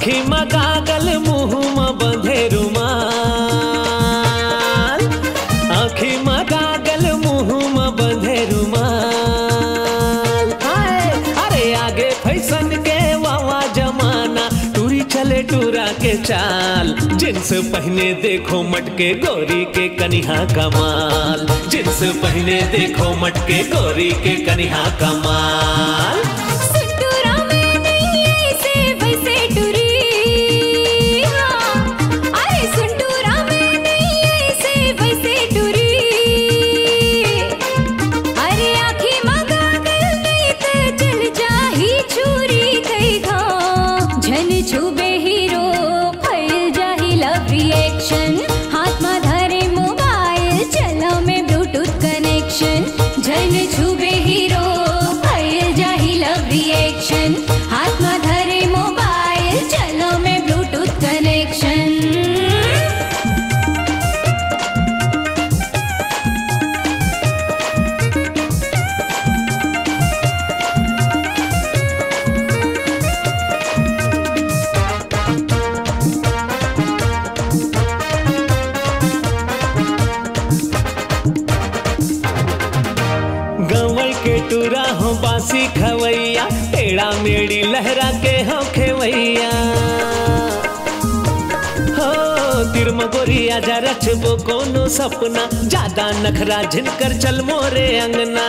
आखी में गागल मुँह में बंधे रुमाल। आखी में गागल मुँह में बंधे रुमाल। अरे आगे फ़ैशन के वावा जमाना, टूरी चले टूरा के चाल। जिन्स पहने देखो मटके गोरी के कनिहा कमाल जिन्स पहने देखो मटके गोरी के कनिहा कमाल छुबे हीरो रिएक्शन में धरे मोबाइल चलो में ब्लूटूथ कनेक्शन जन छुबे हीरो गवई के टूरा हो बासी खवैया टेढ़ा मेड़ी लहरा के हो खेवैया। हो तिरम गोरिया जा रचबो कोनो सपना ज़्यादा नखरा झिनकर चल मोरे अंगना।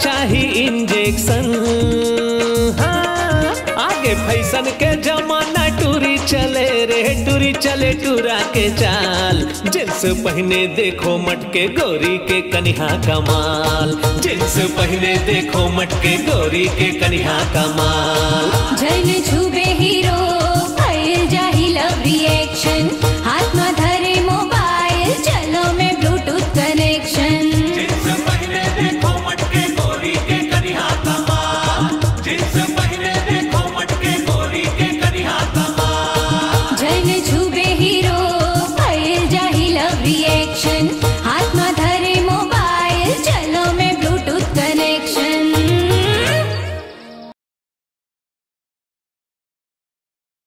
चाही इंजेक्शन हाँ, आगे फ़ैशन के जमाना टूरी चले रे टूरी चले टूरा के चाल। जिन्स पहने देखो मटके गोरी के कन्हा कमाल जिन्स पहने देखो मटके गोरी के कन्हा कमाल जैने छुबे